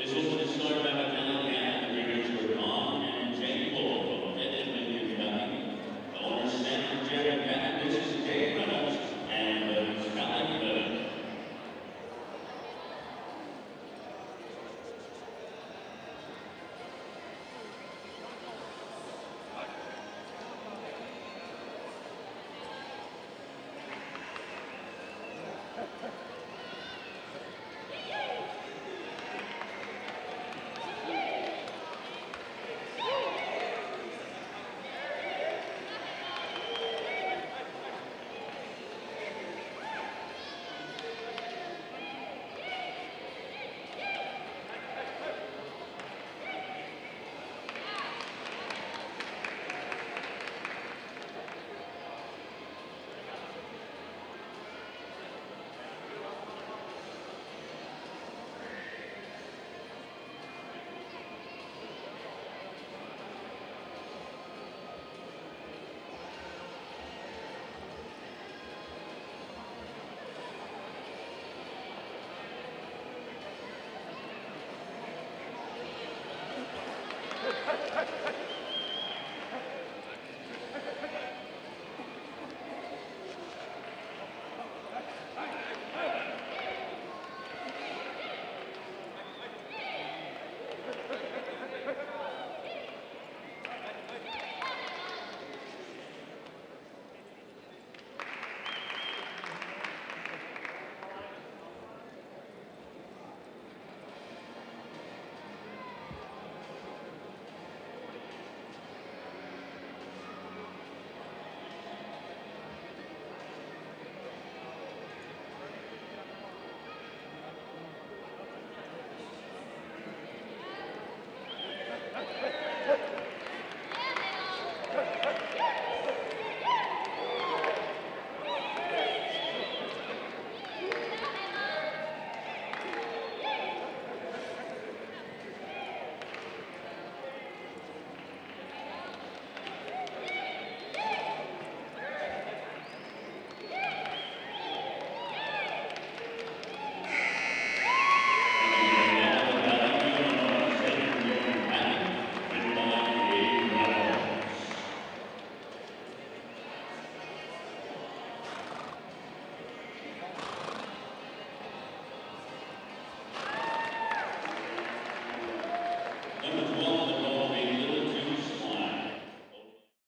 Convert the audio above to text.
Vision